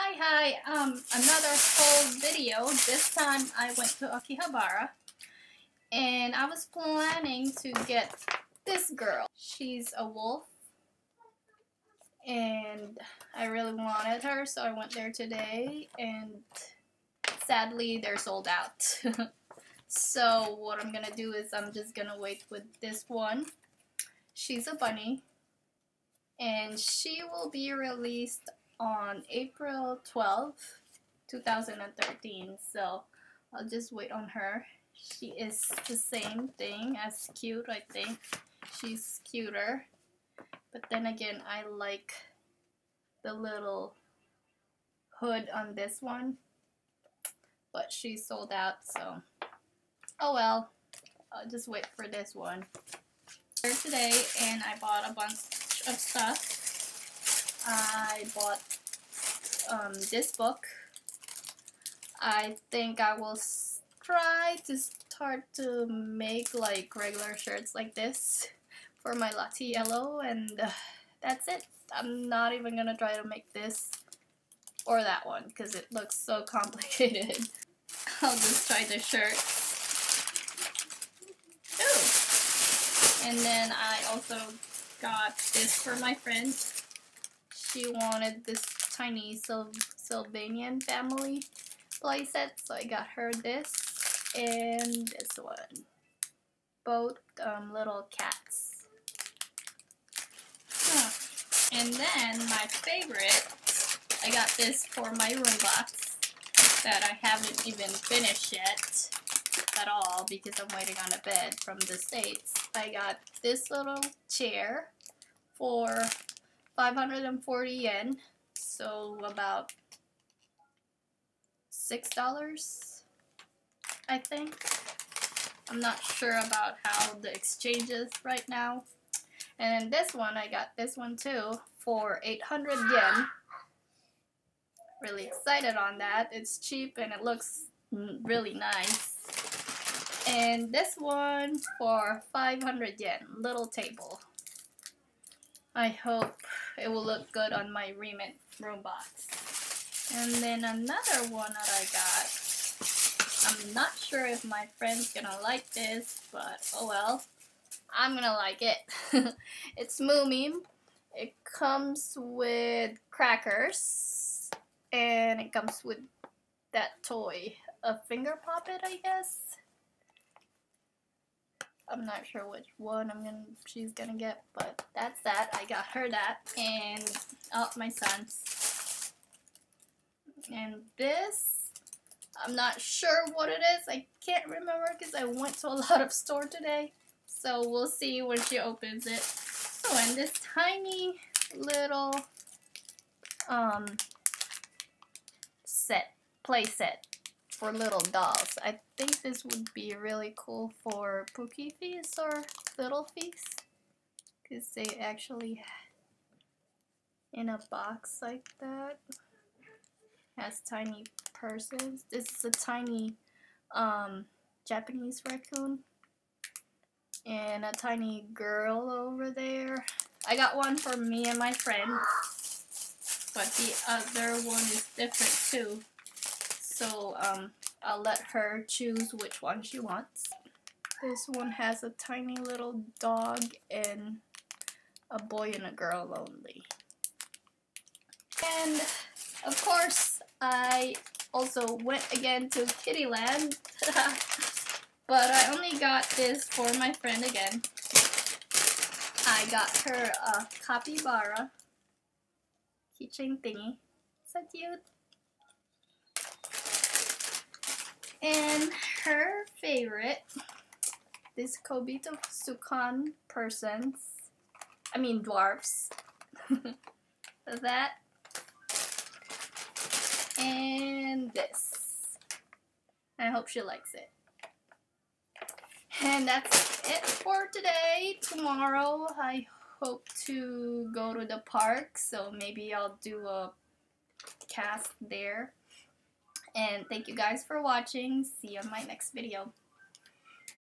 Hi, hi, um, another whole video. This time I went to Akihabara and I was planning to get this girl. She's a wolf and I really wanted her so I went there today and sadly they're sold out. so what I'm gonna do is I'm just gonna wait with this one. She's a bunny and she will be released on April 12th, 2013. So I'll just wait on her. She is the same thing as cute, I think. She's cuter. But then again, I like the little hood on this one. But she's sold out, so oh well. I'll just wait for this one. Today, and I bought a bunch of stuff. I bought um, this book. I think I will try to start to make like regular shirts like this for my Lati Yellow and uh, that's it. I'm not even gonna try to make this or that one because it looks so complicated. I'll just try the shirt. Ooh! And then I also got this for my friend she wanted this tiny Syl Sylvanian family playset, so I got her this and this one. Both um, little cats. Huh. And then my favorite, I got this for my room box that I haven't even finished yet at all because I'm waiting on a bed from the States. I got this little chair for 540 yen, so about $6, I think. I'm not sure about how the exchange is right now. And this one, I got this one too for 800 yen. Really excited on that. It's cheap and it looks really nice. And this one for 500 yen, little table. I hope it will look good on my room box. And then another one that I got. I'm not sure if my friend's gonna like this, but oh well. I'm gonna like it. it's Moomin. It comes with crackers. And it comes with that toy. A finger puppet, I guess. I'm not sure which one I'm gonna she's gonna get, but that's that. I got her that, and oh, my son's. And this, I'm not sure what it is. I can't remember because I went to a lot of store today. So we'll see when she opens it. Oh, and this tiny little um set, play set for little dolls. I think this would be really cool for Pukifee or Littlefee. Because they actually in a box like that has tiny purses. This is a tiny um, Japanese raccoon and a tiny girl over there. I got one for me and my friend, but the other one is different too. So um, I'll let her choose which one she wants. This one has a tiny little dog and a boy and a girl only. And of course, I also went again to Kiddy Land. but I only got this for my friend again. I got her a capybara keychain thingy. So cute. And her favorite, this Kobito Zukan persons, I mean dwarfs, that, and this. I hope she likes it. And that's it for today. Tomorrow I hope to go to the park, so maybe I'll do a cast there. And thank you guys for watching. See you on my next video.